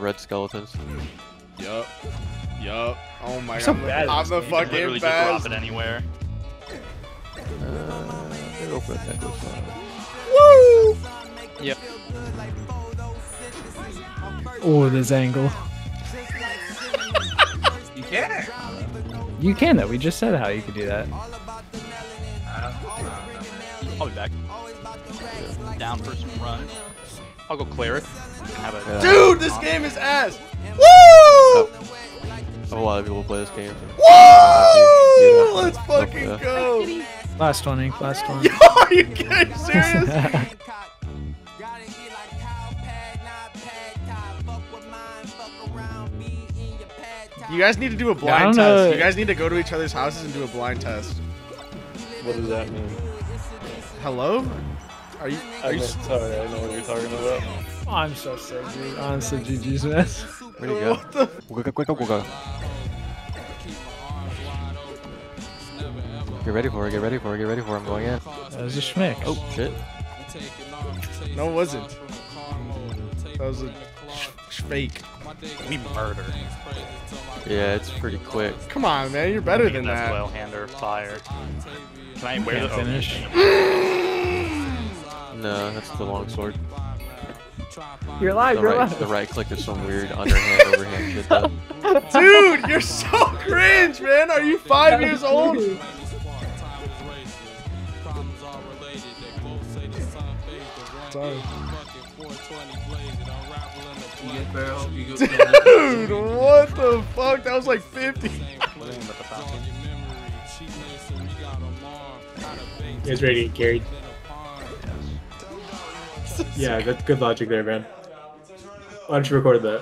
red skeletons. Yup. Yup. Oh my So god. bad I'm this the game. fucking Literally just drop best. it anywhere. Uh, maybe go for a necklace. Woo! Yep. Oh, this angle. You can. You can though. We just said how you could do that. I'll be back. Down for some run. I'll go clear it. Have a Yeah. Dude, this game is ass. Woo! Oh. A lot of people play this game. Woo! Yeah. Let's fucking Yeah. go. Last one, Ink. Last one. Yo, are you getting serious? You guys need to do a blind don't test. know. You guys need to go to each other's houses and do a blind test. What does that mean? Hello? Are you? I Are you? sorry, I know what you're talking about. I'm so sick, dude. Honestly, GG's, man. Where'd he go? What the? Quick, quick, quick, quick. Get ready for it, get ready for it, get ready for it. I'm going in. That was a schmick. Oh, shit. No, it wasn't. That was a sh- fake. we murder. Yeah, it's pretty quick. Come on, man. You're better than that's that. well hander fire. Can I wear Can't the finish. No, that's the long sword. You're alive. The You're right, alive. the right click is some weird underhand, overhand shit though. Dude, you're so cringe, man. Are you five years old? Sorry. You get barrel. You. Dude, what the fuck? That was like 50. But the. You guys ready to get carried? Yeah, good, good logic there, man. Why don't you record that?